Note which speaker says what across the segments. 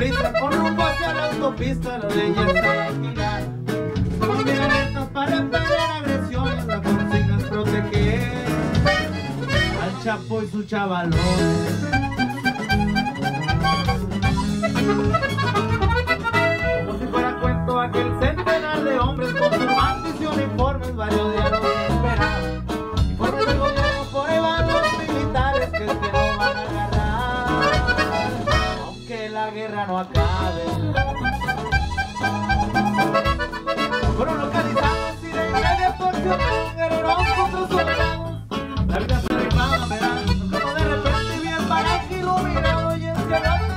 Speaker 1: prisa, con rumbo hacia la autopista, la ley ya está alquilada. Estamos bien alertas para repeler agresiones, la consigna es proteger al Chapo y su chavalón. Como si fuera cuento aquel centenar de hombres con turbantes la guerra no acabe. Fueron localizados y de inmediato accionaron guerreros contra soldados. La vida se reclama, verán, como de repente vi el paraje y el cielo aterrorizado.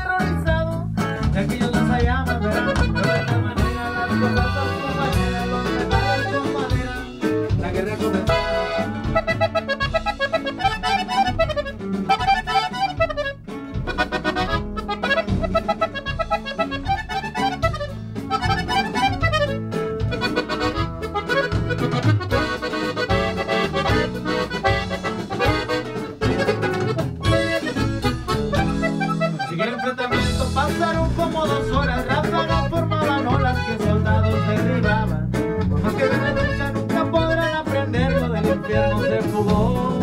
Speaker 1: Fugó.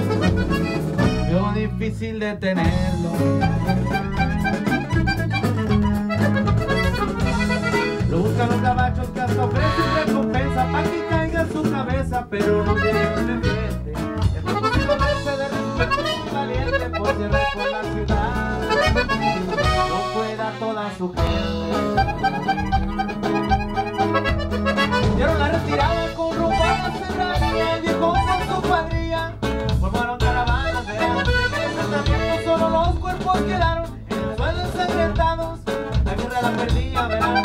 Speaker 1: Vio difícil detenerlo. Lo buscan los gabachos que hasta ofrecen recompensa para que caiga su cabeza, pero no tienen frente. Es posible verse de respeto un valiente por llevar por la ciudad. No pueda toda su gente. quedaron en los suelos ensangrentados. La guerra la perdía, verano.